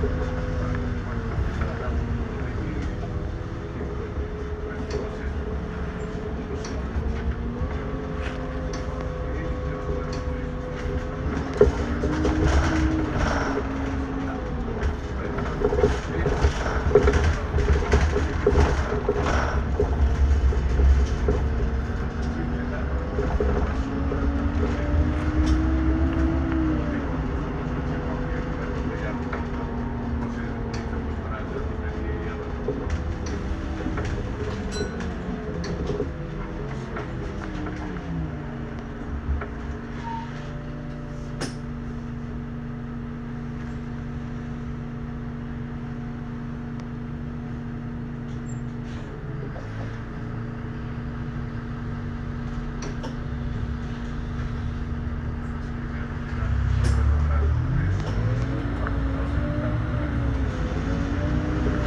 Thank